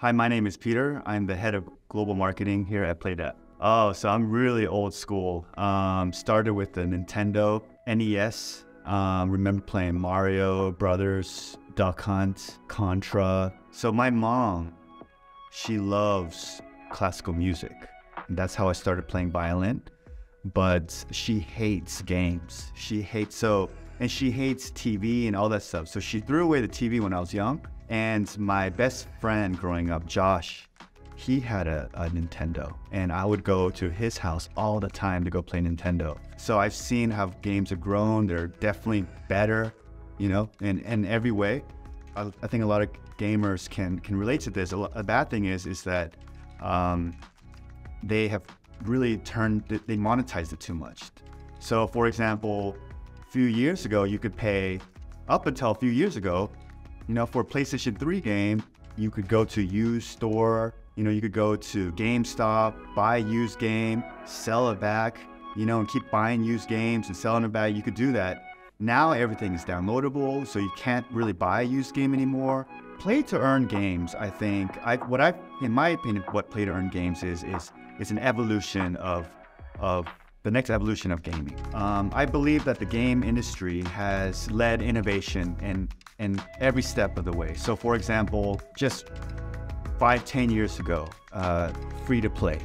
Hi, my name is Peter. I'm the head of global marketing here at PlayDapp. Oh, so I'm really old school. Um, started with the Nintendo NES. Um, remember playing Mario Brothers, Duck Hunt, Contra. So my mom, she loves classical music. That's how I started playing violin. But she hates games. She hates so, and she hates TV and all that stuff. So she threw away the TV when I was young. And my best friend growing up, Josh, he had a, a, Nintendo, and I would go to his house all the time to go play Nintendo. So I've seen how games have grown. They're definitely better, you know, in, in every way. I, I think a lot of gamers can can relate to this. A, a bad thing is is that um, they have really turned they monetized it too much. So, for example, a few years ago, you could pay up until a few years ago, you know, for a PlayStation 3 game, you could go to used store you know, you could go to GameStop, buy a used game, sell it back, you know, and keep buying used games and selling it back. You could do that. Now everything is downloadable, so you can't really buy a used game anymore. Play to earn games, I think. I what I in my opinion, what play to earn games is is is an evolution of of the next evolution of gaming. Um, I believe that the game industry has led innovation in in every step of the way. So, for example, just five, ten years ago, uh, free to play.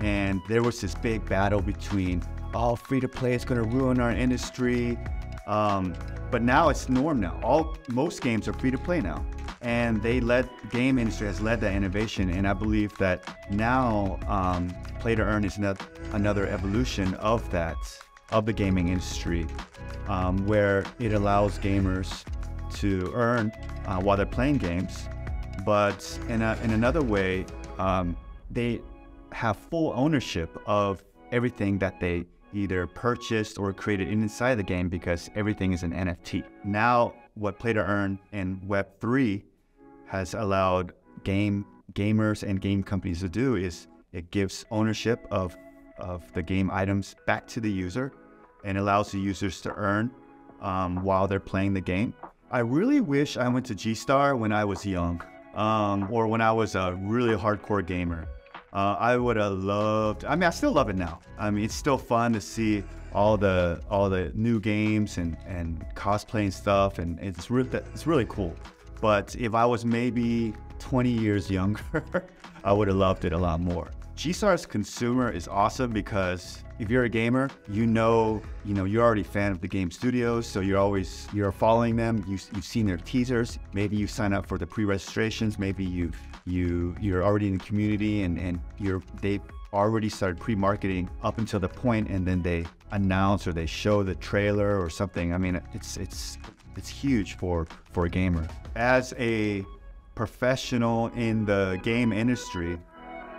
And there was this big battle between, oh, free to play is going to ruin our industry. Um, but now it's norm now. All most games are free to play now, and they led the game industry has led that innovation. And I believe that now um, play to earn is not another evolution of that of the gaming industry, um, where it allows gamers to earn uh, while they're playing games but in, a, in another way, um, they have full ownership of everything that they either purchased or created inside the game because everything is an NFT. Now, what Play to Earn and Web3 has allowed game gamers and game companies to do is it gives ownership of, of the game items back to the user and allows the users to earn um, while they're playing the game. I really wish I went to G-Star when I was young um, or when I was a really hardcore gamer. Uh, I would have loved. I mean, I still love it now. I mean, it's still fun to see all the all the new games and and cosplaying stuff, and it's it's really cool. But if I was maybe 20 years younger, I would have loved it a lot more. G-Star's consumer is awesome because if you're a gamer, you know, you know, you're already a fan of the game studios, so you're always you're following them. You, have seen their teasers. Maybe you sign up for the pre-registrations. Maybe you you you're already in the community and and you're they've already started pre-marketing up until the point, and then they announce or they show the trailer or something. I mean, it's it's it's huge for for a gamer. As a professional in the game industry,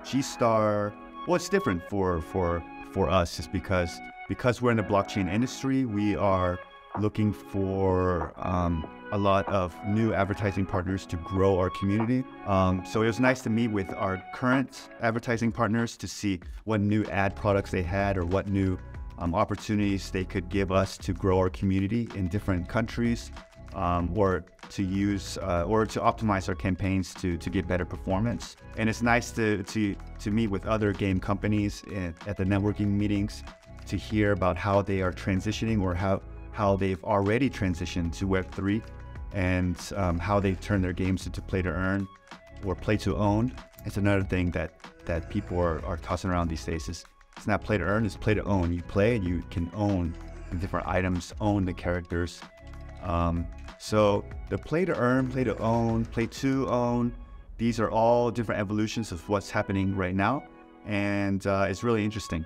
G-Star, well, it's different for for for us is because because we're in the blockchain industry, we are looking for um, a lot of new advertising partners to grow our community. Um, so it was nice to meet with our current advertising partners to see what new ad products they had or what new um, opportunities they could give us to grow our community in different countries um, or to use uh, or to optimize our campaigns to, to get better performance. And it's nice to, to, to meet with other game companies at, at the networking meetings to hear about how they are transitioning or how, how they've already transitioned to Web3 and um, how they've turned their games into play to earn or play to own. It's another thing that, that people are, are tossing around these days. It's, it's not play to earn, it's play to own. You play and you can own different items, own the characters. Um, so the play to earn, play to own, play to own, these are all different evolutions of what's happening right now. And uh, it's really interesting.